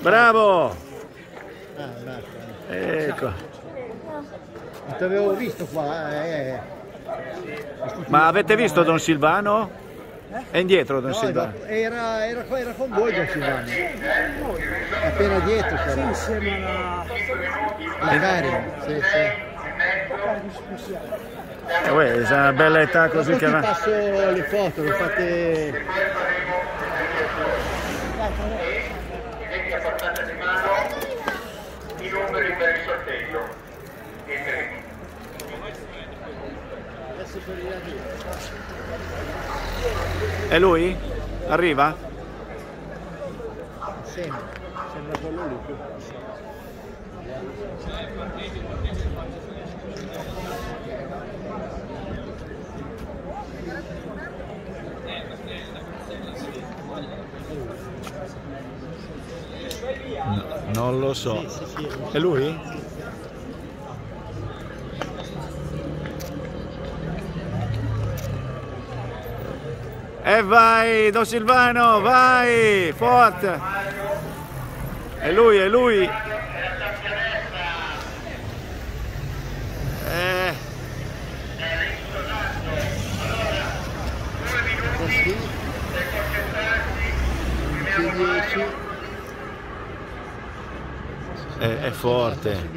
Bravo! Ecco. Non ti avevo visto qua, eh. Ma avete visto Don Silvano? È indietro Don No, Silvano. era, era, qua- era con voi Don Silvano. Appena dietro Sì, c'era. insieme alla La Karin, sì, sì. Eh, uè, è una bella età così che ti va. passo le foto, le fate... Metti a portata di mano i numeri per il sorteggio. A dire. È lui? Arriva? Sembra, sembra quello lì. No, non lo so. È lui? E vai, Don Silvano, vai, forte. È lui, è lui. Eh. Sì, 10. È, è forte.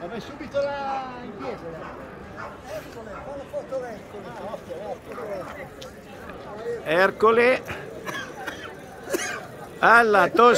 Vabbè, subito là indietro. fa la foto ottimo. Ercole alla tos